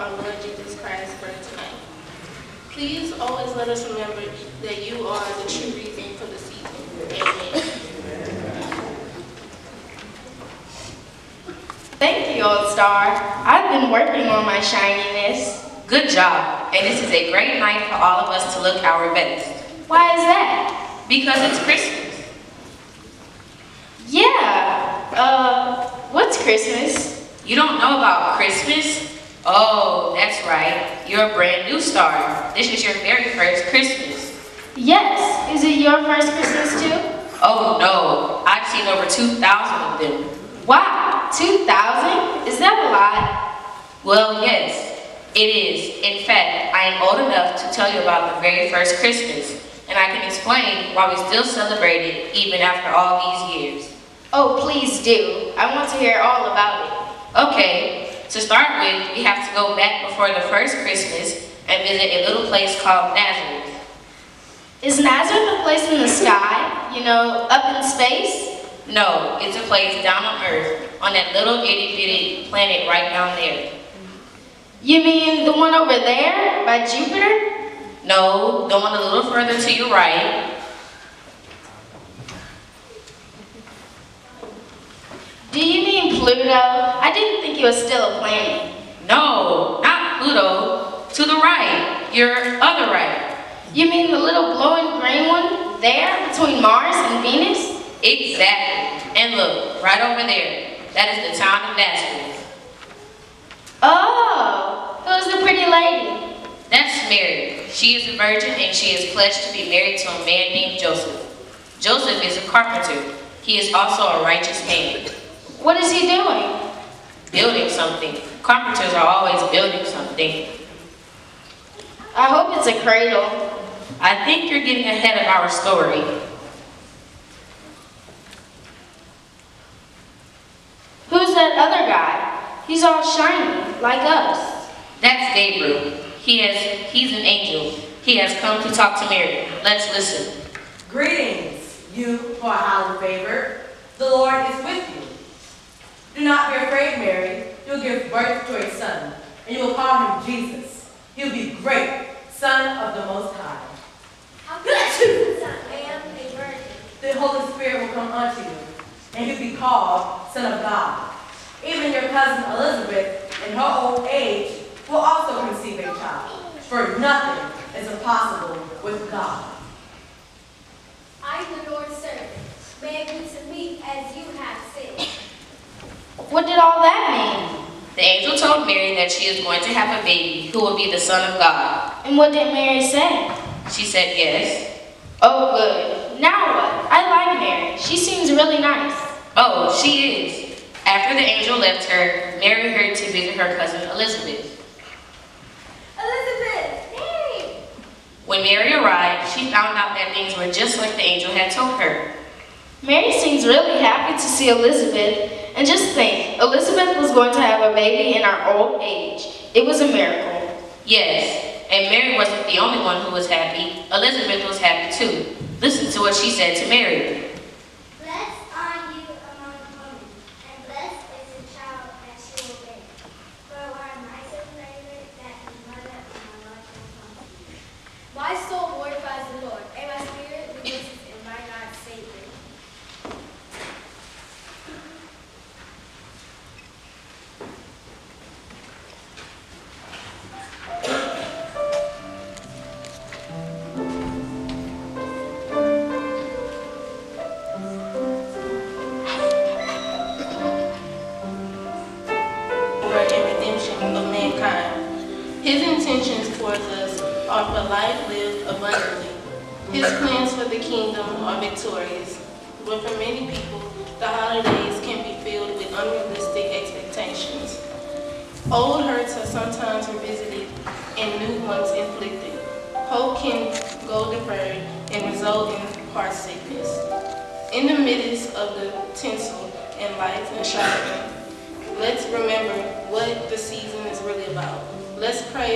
our Lord Jesus Christ's birth tonight. Please always let us remember that you are the true reason for the season. Amen. Thank you, Old Star. I've been working on my shininess. Good job. And this is a great night for all of us to look our best. Why is that? Because it's Christmas. Yeah. Uh, what's Christmas? You don't know about Christmas? Oh, that's right. You're a brand new star. This is your very first Christmas. Yes. Is it your first Christmas too? Oh no, I've seen over 2,000 of them. Wow, 2,000? Is that a lot? Well, yes, it is. In fact, I am old enough to tell you about the very first Christmas, and I can explain why we still celebrate it even after all these years. Oh, please do. I want to hear all about it. Okay, to start with, we have to go back before the first Christmas and visit a little place called Nazareth. Is Nazareth a place in the sky? You know, up in space? No, it's a place down on Earth, on that little itty bitty planet right down there. You mean the one over there by Jupiter? No, the one a little further to your right. Do you mean Pluto? I didn't think it was still a planet. No, not Pluto. To the right, your other right. You mean the little glowing green one there between Mars and Venus? Exactly. And look, right over there, that is the town of Nazareth. Oh, who's the pretty lady? That's Mary. She is a virgin and she is pledged to be married to a man named Joseph. Joseph is a carpenter. He is also a righteous man. What is he doing? Building something. Carpenters are always building something. I hope it's a cradle. I think you're getting ahead of our story. Who's that other guy? He's all shiny, like us. That's Gabriel. He has, he's an angel. He has come to talk to Mary. Let's listen. Greetings, you who are highly favored. The Lord is with you. Do not be afraid, Mary. You'll give birth to a son, and you will call him Jesus. He'll be great, Son of the Most High. How good I am a virgin. The Holy Spirit will come unto you, and he'll be called Son of God. Even your cousin Elizabeth, in her old age, will also conceive a child, for nothing is impossible with God. I am the Lord's servant. May it be to me as you have said. What did all that mean? The angel told Mary that she is going to have a baby who will be the Son of God. And what did Mary say? She said yes. Oh, good. Now what? I like Mary. She seems really nice. Oh, she is. After the angel left her, Mary hurried to visit her cousin Elizabeth. Elizabeth, Mary. When Mary arrived, she found out that things were just like the angel had told her. Mary seems really happy to see Elizabeth. And just think, Elizabeth was going to have a baby in her old age. It was a miracle. Yes, and Mary wasn't the only one who was happy. Elizabeth was happy too. Listen to what she said to Mary. let's pray.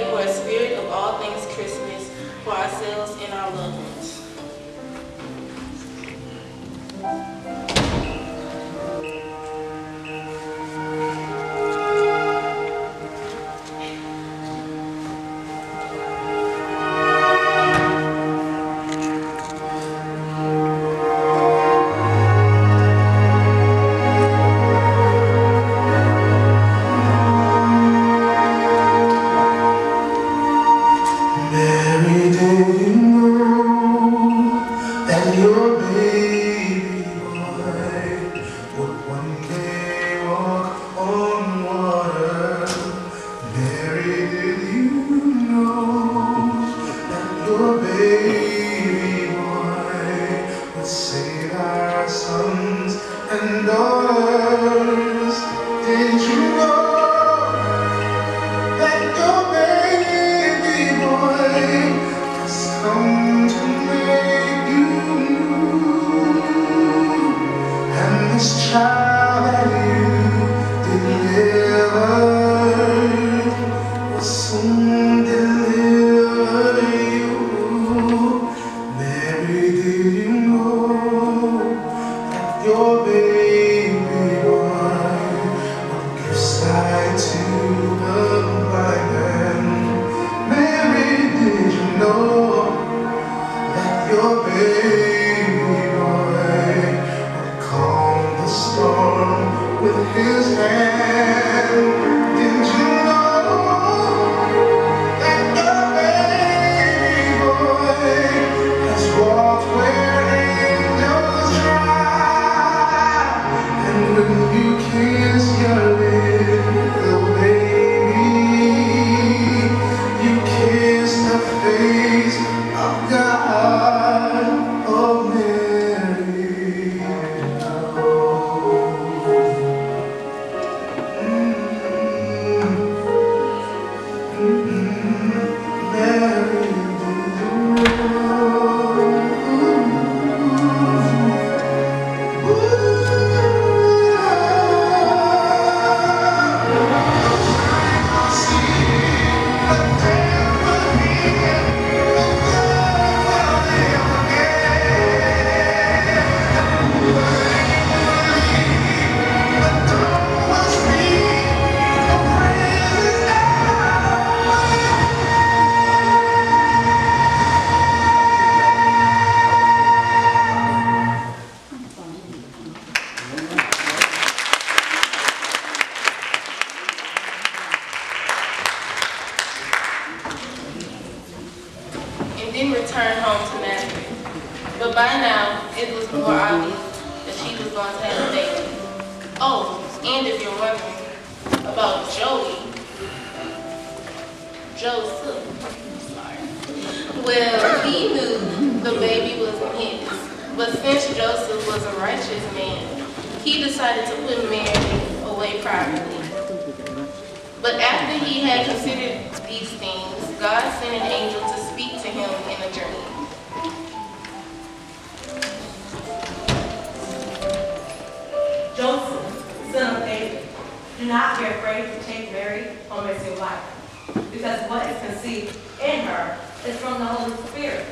promise your wife. Because what is conceived in her is from the Holy Spirit.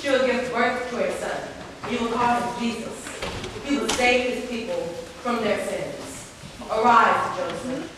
She will give birth to a son. You will call him Jesus. He will save his people from their sins. Arise, Joseph.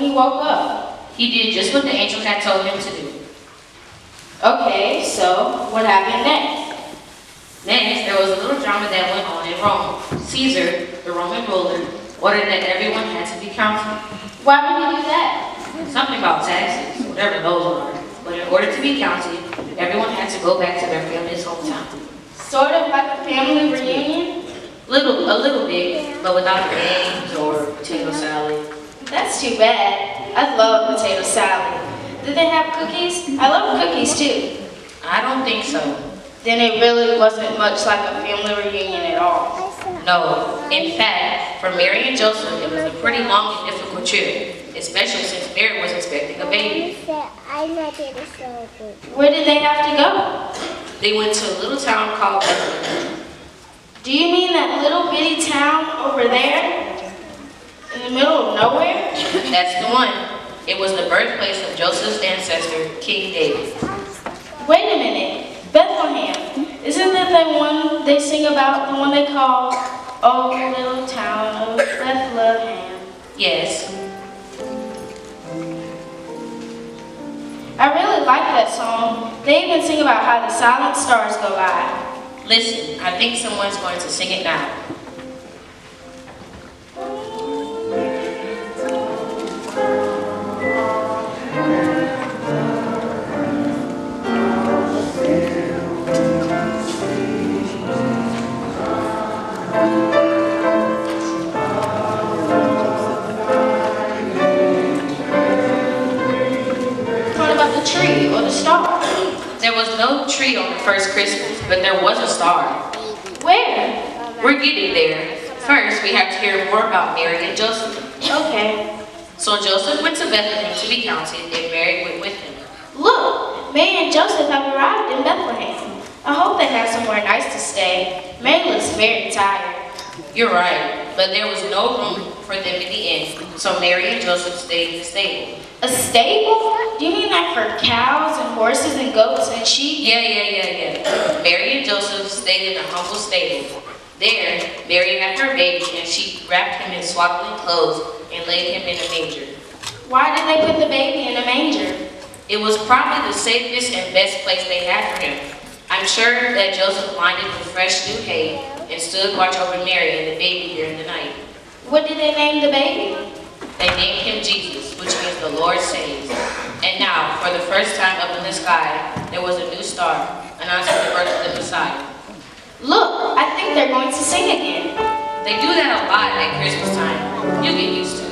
When he woke up? He did just what the angel had told him to do. Okay, so what happened next? Next, there was a little drama that went on in Rome. Caesar, the Roman ruler, ordered that everyone had to be counted. Why would he do that? Something about taxes, whatever those are. But in order to be counted, everyone had to go back to their family's hometown. Sort of like a family reunion? Little, a little bit, but without the games or potato salad. That's too bad. I love potato salad. Did they have cookies? I love cookies too. I don't think so. Then it really wasn't much like a family reunion at all. No. In fact, for Mary and Joseph, it was a pretty long and difficult trip, especially since Mary was expecting a baby. I'm not there to celebrate. Where did they have to go? They went to a little town called Bethlehem. Do you mean that little bitty town over there? In the middle of nowhere? That's the one. It was the birthplace of Joseph's ancestor, King David. Wait a minute. Bethlehem. Isn't that the one they sing about, the one they call Oh Little Town of Bethlehem? Yes, I really like that song. They even sing about how the silent stars go by. listen, I think someone's going to sing it now. Mary and Joseph. Okay. So Joseph went to Bethlehem to be counted, and Mary went with him. Look, Mary and Joseph have arrived in Bethlehem. I hope they have somewhere nice to stay. Mary looks very tired. You're right, but there was no room for them in the inn, so Mary and Joseph stayed in the stable. A stable? Do you mean like for cows and horses and goats and sheep? Yeah, yeah, yeah, yeah. Mary and Joseph stayed in a humble stable. There, Mary had her baby, and she wrapped him in swaddling clothes and laid him in a manger. Why did they put the baby in a manger? It was probably the safest and best place they had for him. I'm sure that Joseph lined it with fresh new hay and stood watch over Mary and the baby during the night. What did they name the baby? They named him Jesus, which means the Lord saves. And now, for the first time up in the sky, there was a new star, announcing the birth of the Messiah. Look, I think they're going to sing again. They do that a lot at Christmas time. You get used to it.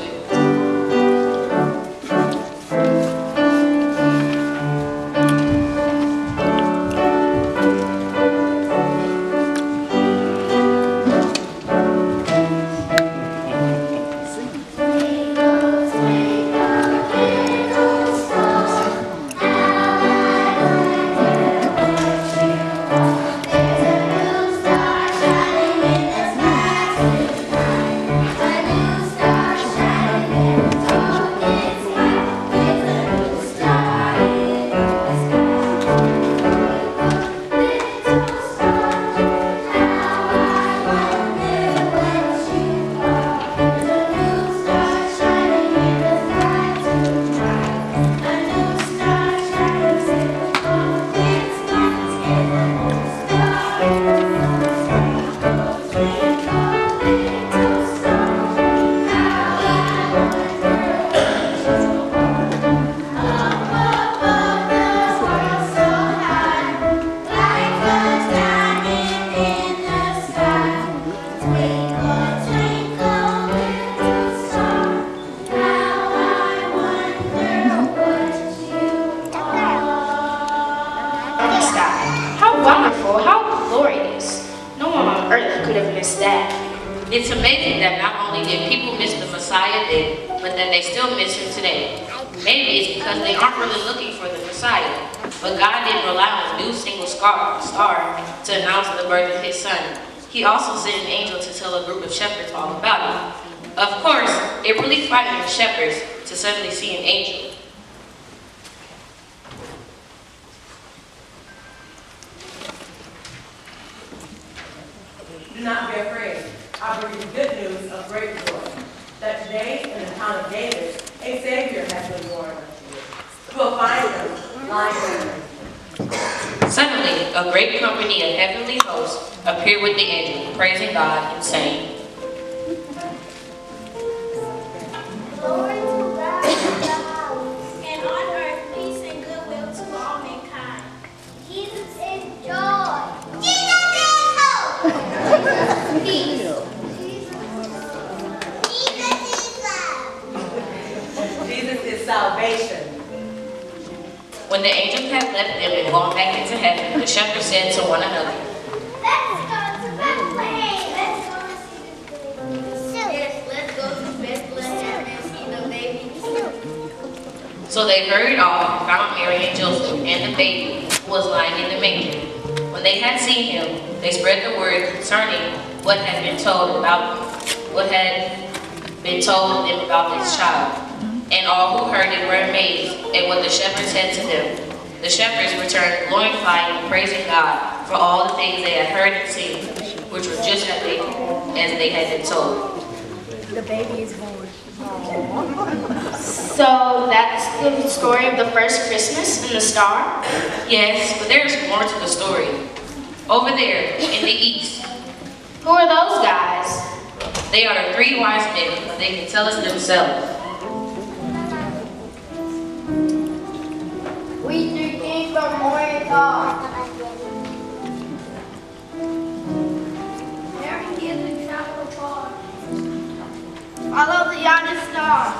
A Savior has been born there. Suddenly, a great company of heavenly hosts appeared with the angel, praising God and saying, left them and gone back into heaven, the shepherds said to one another, Let's go to Bethlehem. Let's go see this baby. Yes, let's go to Bethlehem and see the baby. So they hurried off and found Mary and Joseph and the baby who was lying in the manger. When they had seen him, they spread the word concerning what had been told about what had been told them about this child. And all who heard it were amazed at what the shepherds said to them. The shepherds returned glorifying and praising God for all the things they had heard and seen, which were just as they, as they had been told. The baby is born. So that's the story of the first Christmas and the star? Yes, but there's more to the story. Over there, in the east, Who are those guys? They are the three wise men, but they can tell us themselves. Morning star. Mary is a travel far. Follow the yonder stars.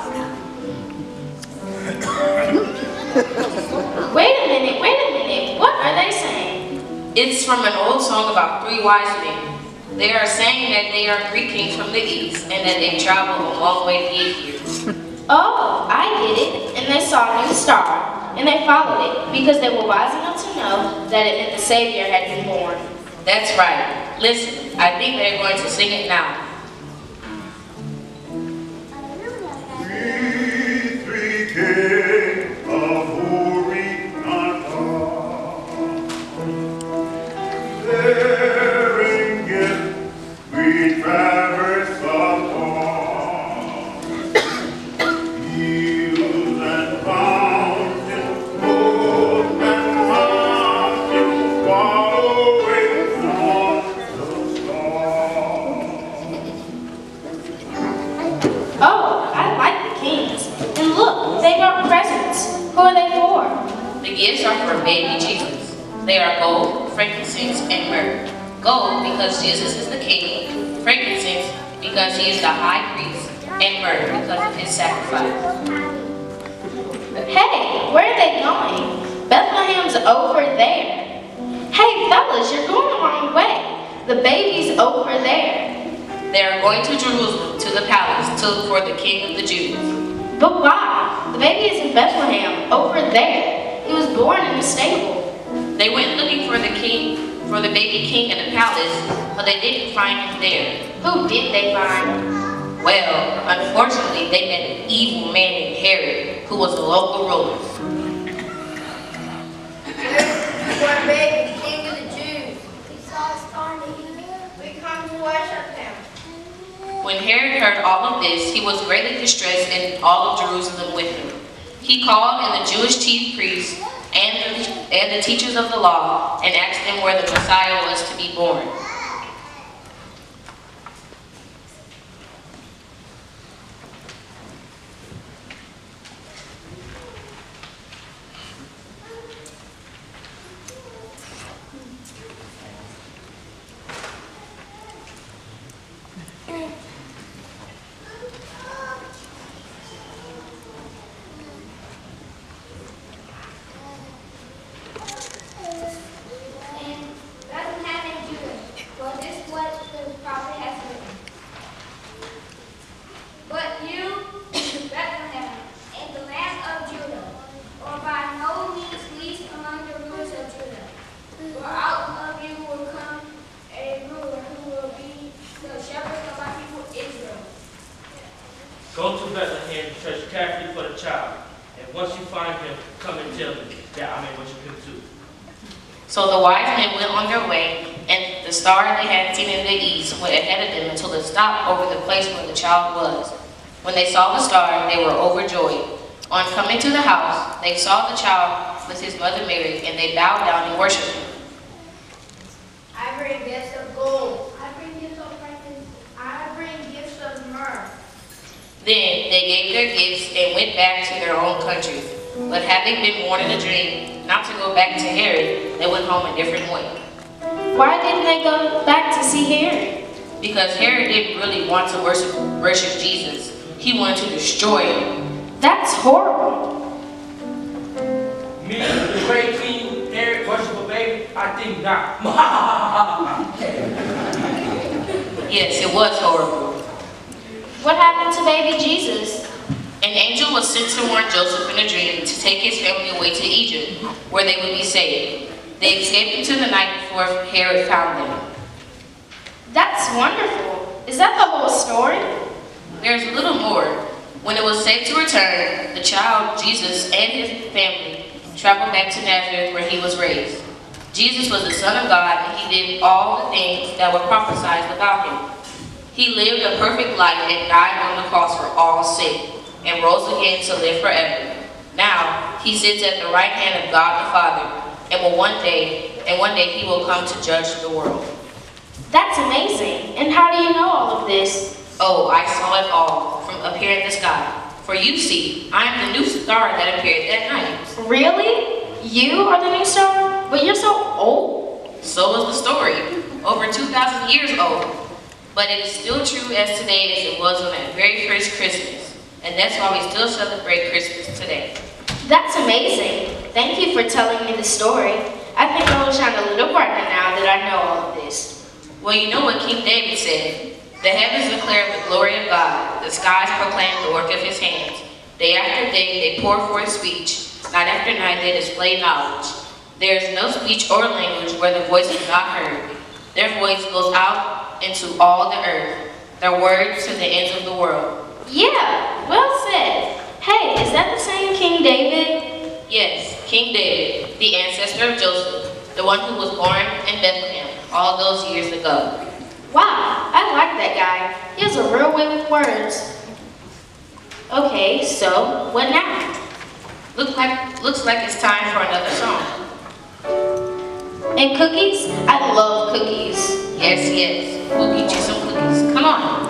Wait a minute, wait a minute. What are they saying? It's from an old song about three wise men. They are saying that they are three kings from the east and that they traveled a long way to get here. Oh, I get it. And they saw a new star, and they followed it because they were wise enough to know that it meant the Savior had been born. That's right. Listen, I think they're going to sing it now. They didn't find him there. Who did they find? Well, unfortunately, they met an evil man named Herod, who was a local ruler. Born baby, the king of the Jews. We saw a star in the. We come to worship him. When Herod heard all of this, he was greatly distressed and all of Jerusalem with him. He called in the Jewish chief priests and the, and the teachers of the law and asked them where the Messiah was to be born. And Bethlehem in Judah, for this what the prophet has written. But you, Bethlehem, in the land of Judah, are by no means least among the rulers of Judah. For out of you will come a ruler who will be the shepherd of my people Israel. Go to Bethlehem and search carefully for the child. And once you find him, come and tell me that I may worship him too. So the wise men went on their way, and the star they had seen in the east went ahead of them until it stopped over the place where the child was. When they saw the star, they were overjoyed. On coming to the house, they saw the child with his mother Mary, and they bowed down and worshipped him. I bring gifts of gold. I bring gifts of frankincense. I bring gifts of myrrh. Then they gave their gifts and went back to their own country. But having been warned in a dream not to go back to Herod, they went home a different way. Why didn't they go back to see Herod? Because Herod didn't really want to worship, worship Jesus. He wanted to destroy him. That's horrible. Me, the great king, Herod, worship a baby? I think not. Yes, it was horrible. What happened to baby Jesus? An angel was sent to warn Joseph in a dream to take his family away to Egypt, where they would be saved. They escaped into the night before Herod found them. That's wonderful. Is that the whole story? There's a little more. When it was safe to return, the child, Jesus, and his family traveled back to Nazareth where he was raised. Jesus was the Son of God, and he did all the things that were prophesied about him. He lived a perfect life and died on the cross for all sin, and rose again to live forever. Now, he sits at the right hand of God the Father, and will one day, and one day he will come to judge the world. That's amazing. And how do you know all of this? Oh, I saw it all from up here in the sky. For you see, I am the new star that appeared that night. Really? You are the new star? But you're so old. So was the story, over 2,000 years old. But it is still true as today as it was on that very first Christmas. And that's why we still celebrate Christmas today. That's amazing. Thank you for telling me the story. I think I will shine a little brighter now that I know all of this. Well, you know what King David said. The heavens declare the glory of God. The skies proclaim the work of his hands. Day after day they pour forth speech. Night after night they display knowledge. There is no speech or language where the voice is not heard. Their voice goes out into all the earth. Their words to the ends of the world. Yeah, well said. Hey, is that the same King David? Yes, King David, the ancestor of Joseph, the one who was born in Bethlehem all those years ago. Wow, I like that guy. He has a real way with words. Okay, so what now? Look like, looks like it's time for another song. And cookies? I love cookies. Yes, yes, we'll get you some cookies. Come on.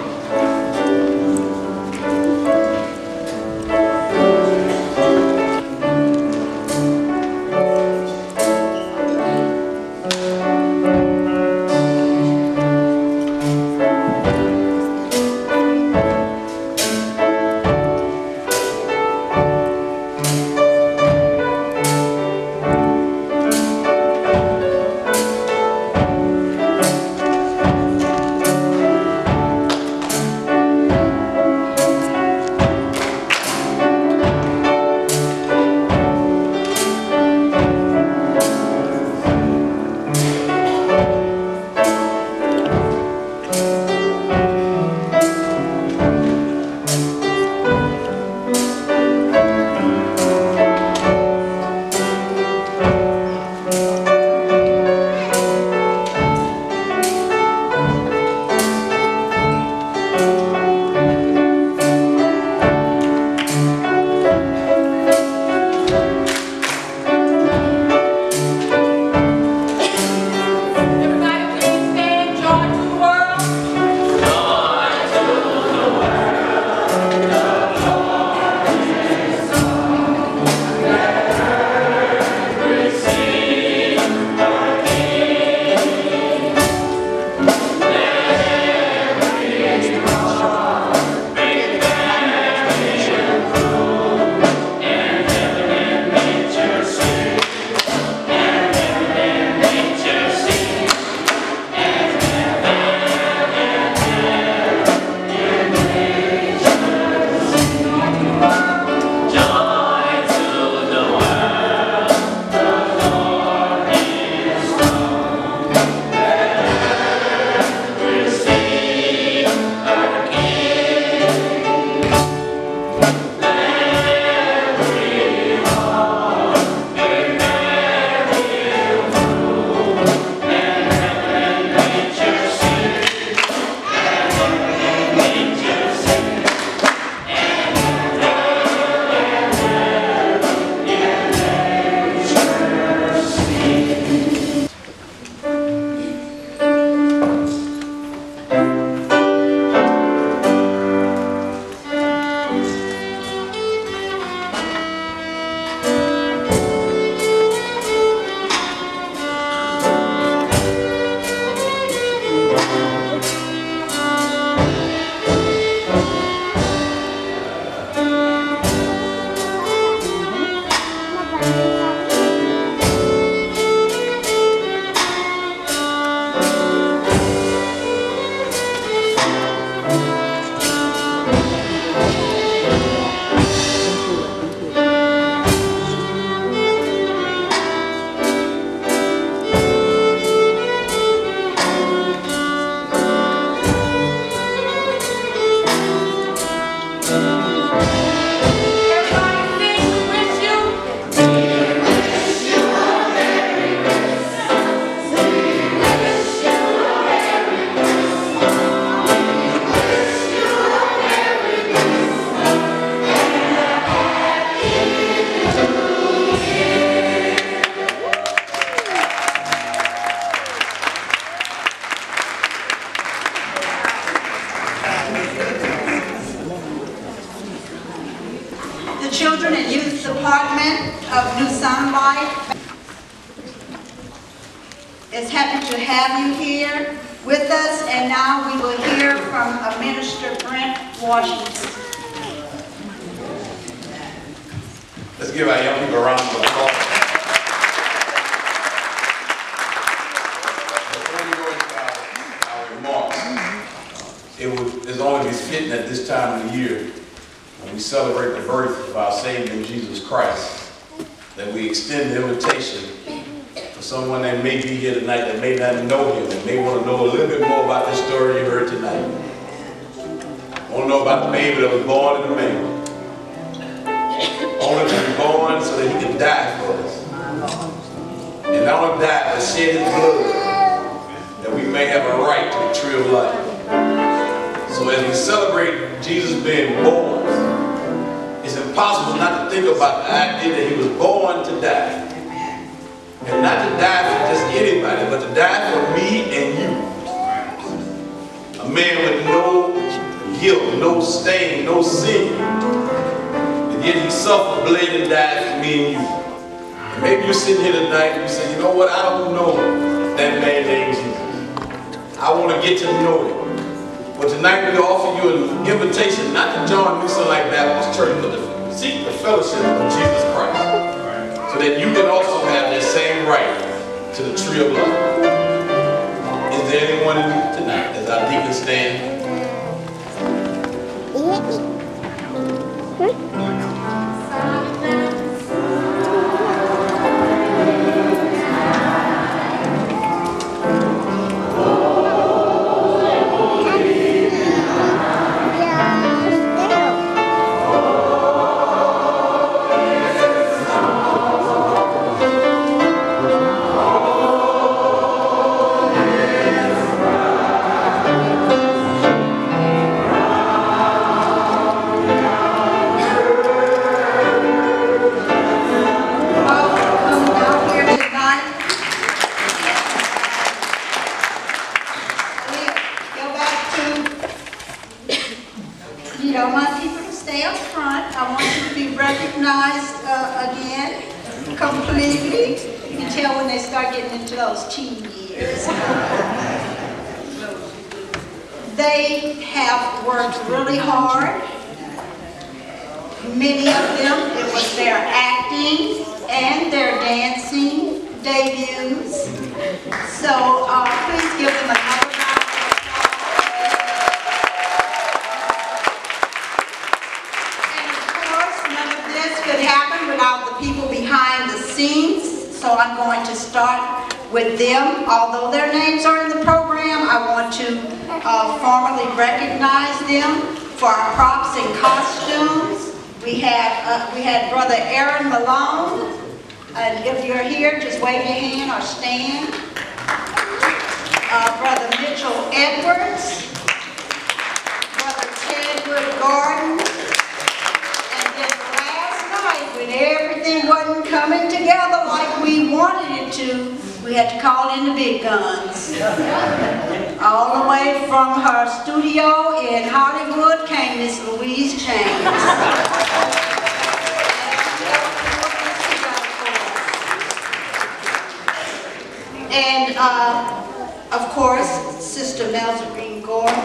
Jesus being born, it's impossible not to think about the idea that he was born to die. And not to die for just anybody, but to die for me and you. A man with no guilt, no stain, no sin. And yet he suffered, bled, and died for me and you. And maybe you're sitting here tonight and you say, you know what, I don't know that man named Jesus. I want to get to know him. But tonight we offer you an invitation not to join Sun Life Baptist Church, but to seek the fellowship of Jesus Christ. So that you can also have that same right to the tree of life. Is there anyone tonight as our deacon stand? Really hard. Many of them, it was their acting and their dancing debuts. So uh, please give them another round of applause. And of course, none of this could happen without the people behind the scenes. So I'm going to start with them. Although their names are in the program, uh, formally recognize them for our props and costumes. We had, uh, we had Brother Aaron Malone. And if you're here, just wave your hand or stand. Uh, Brother Mitchell Edwards. Brother Tedwood Gordon. And then last night, when everything wasn't coming together like we wanted it to, we had to call in the big guns. All the way from her studio in Hollywood came Miss Louise James. And, uh, of course, Sister Melzarine Gordon.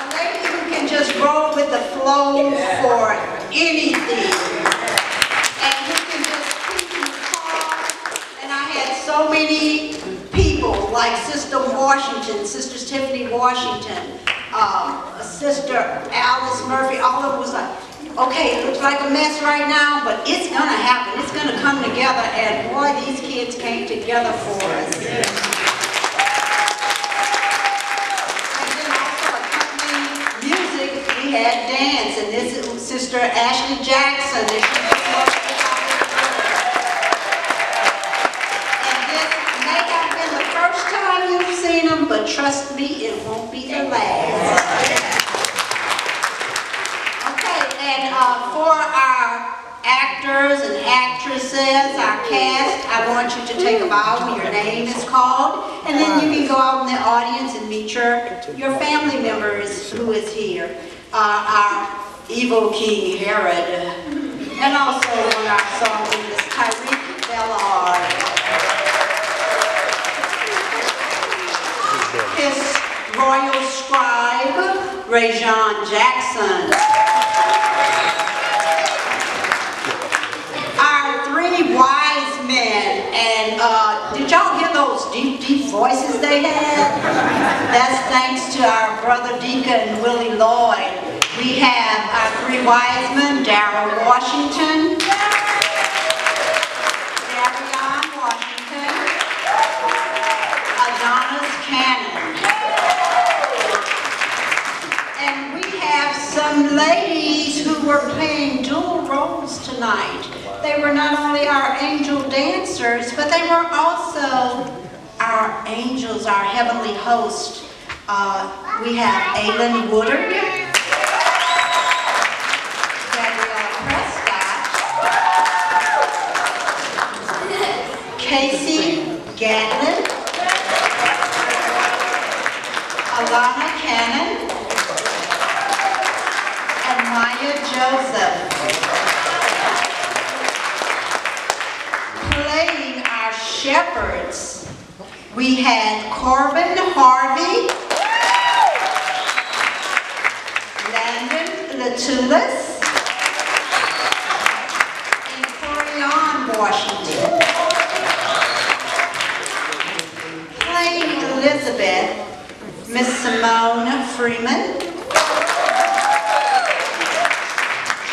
A lady who can just roll with the flow for anything. And who can just keep you calm. And I had so many like Sister Washington, Sister Tiffany Washington, um, Sister Alice Murphy, all of them was like, okay, it looks like a mess right now, but it's gonna happen, it's gonna come together, and boy, these kids came together for us. And then also accompanying music, we had dance, and this is Sister Ashley Jackson. Trust me, it won't be the last. Okay, and uh, for our actors and actresses, our cast, I want you to take a bow when your name is called, and then you can go out in the audience and meet your, your family members who is here. Uh, Our evil King Herod, And also our song is Tyreek Bellard. His royal scribe, Rajon Jackson. Our three wise men, and uh, did y'all hear those deep, deep voices they had? That's thanks to our brother Deacon Willie Lloyd. We have our three wise men, Darrell Washington, Darion Washington, Adonis Cannon. Some ladies who were playing dual roles tonight. They were not only our angel dancers, but they were also our angels, our heavenly host. Uh, we have Aylin Woodard, Prescott, Casey Gatlin, Alana Cannon, Joseph. Playing our shepherds, we had Corbin Harvey, Landon Latulis, and Corian Washington. Playing Elizabeth, Miss Simone Freeman,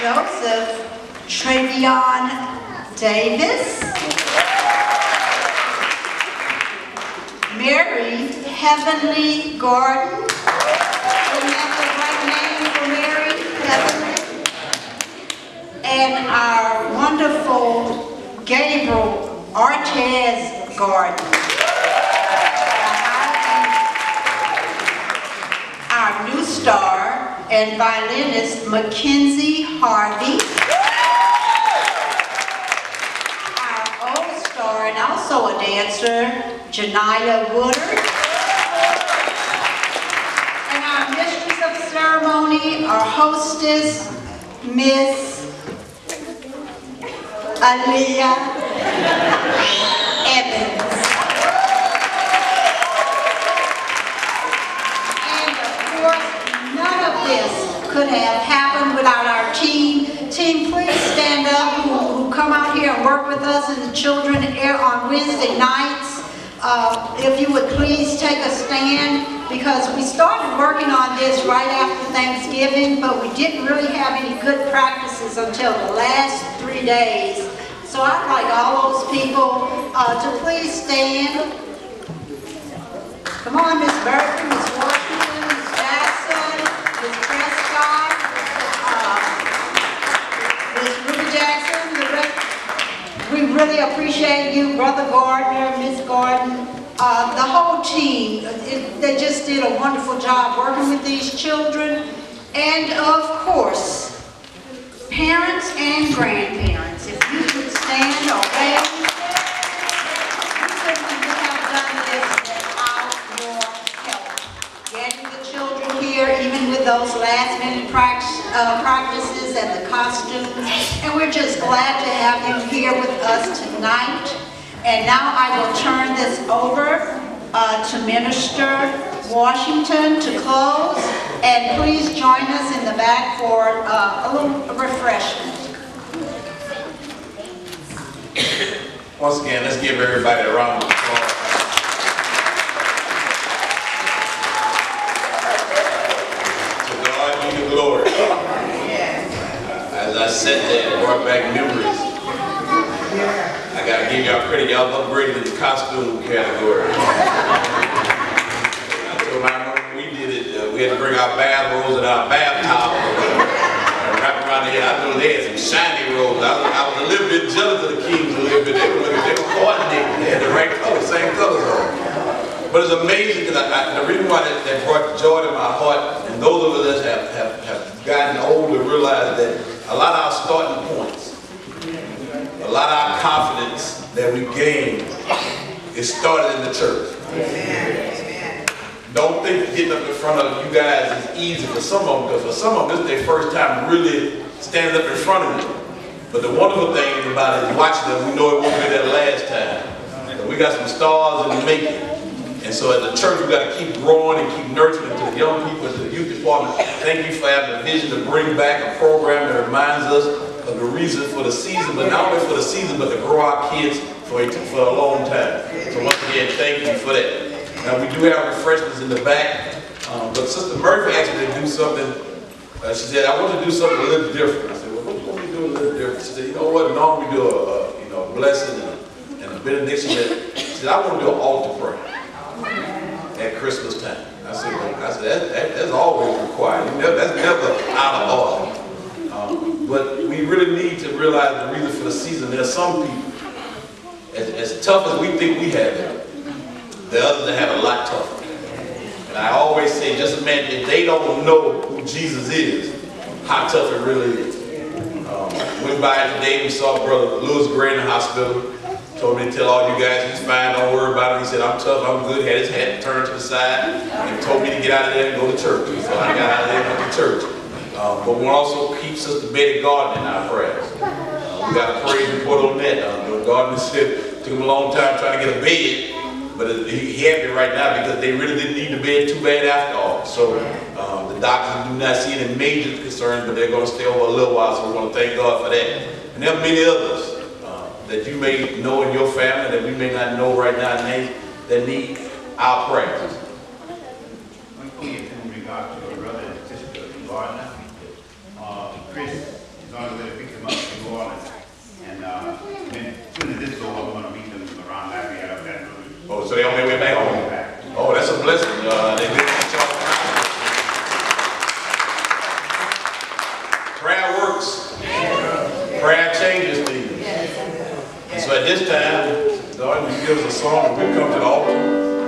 Joseph Travion Davis, Mary Heavenly Gordon. And our wonderful Gabriel Artez Gordon. Our new star and violinist Mackenzie Harvey. Our old star and also a dancer, Janiyah Woodard. And our mistress of ceremony, our hostess, Miss Aaliyah could have happened without our team. Team, please stand up, who, who come out here and work with us and the children on Wednesday nights. Uh, if you would please take a stand, because we started working on this right after Thanksgiving, but we didn't really have any good practices until the last three days. So I'd like all those people uh, to please stand. Come on, Miss Burton, Jackson. We really appreciate you, Brother Gardner, Miss Gordon, uh, the whole team. It- They just did a wonderful job working with these children. And of course, parents and grandparents, if you could stand or wave. Getting the children here, even with those last minute prac- uh, practices and the costumes. And we're just glad to have you here with us tonight. And now I will turn this over uh, to Minister Washington to close. And please join us in the back for uh, a little refreshment. Once again, let's give everybody a round of applause. To God be the glory. As I said that, it brought back memories. I gotta give y'all credit, y'all upgraded in the costume category. I told my we did it, uh, we had to bring our bath rolls and our bath towels. and Wrap around the head. I know they had some shiny rolls. I was, I was a little bit jealous of the kings a little bit. They were, they were coordinating. They had the right color, same colors on. But it's amazing because the reason why that, that brought joy to my heart, and those of us that have, have, have gotten older realize that a lot of our starting points, a lot of our confidence that we gain is started in the church. Don't think getting up in front of you guys is easy for some of them, because for some of them, this is their first time really standing up in front of you. But the wonderful thing about it is watching them, we know it won't be that last time. But we got some stars in the making. And so at the church, we got to keep growing and keep nurturing to the young people, to the youth department. Thank you for having the vision to bring back a program that reminds us of the reason for the season, but not only for the season, but to grow our kids for a, for a long time. So once again, thank you for that. Now, we do have refreshments in the back, um, but Sister Murphy asked me to do something. Uh, she said, I want to do something a little different. I said, well, what what we do a little different? She said, you know what, normally we do a, you know, blessing and a, and a benediction. She said, I want to do an altar prayer at Christmas time. I said, well, I said that, that, that's always required. You know, that's never out of order. Um, but we really need to realize the reason for the season. There are some people, as, as tough as we think we have it, the others have a lot tougher. And I always say, just imagine if they don't know who Jesus is, how tough it really is. Um, went by today, we saw Brother Lewis Gray in the hospital. Told me to tell all you guys he's fine, don't worry about it. He said, I'm tough, I'm good. Had his head turned to the side and told me to get out of there and go to church. So I got out of there and went to church. Um, but we also keep Sister Betty Gardner in our prayers. We got praise report on that. Uh, Gardner said took him a long time trying to get a bed. But he happy right now because they really didn't need the bed too bad after all. So um, the doctors do not see any major concerns, but they're going to stay over a little while. So we want to thank God for that. And there are many others uh, that you may know in your family that we may not know right now name that need our prayers. One thing in regard to your brother and sister Gardner, uh, Chris is on the way to pick them up in New Orleans. And, uh, when, as soon as this is over, we're gonna meet them around Lafayette up that road. Oh, so they on their way back home. Oh, that's a blessing. Uh, they good to talk. Prayer works. Prayer changes things. And so at this time, God, you give us a song, and we'll come to the altar.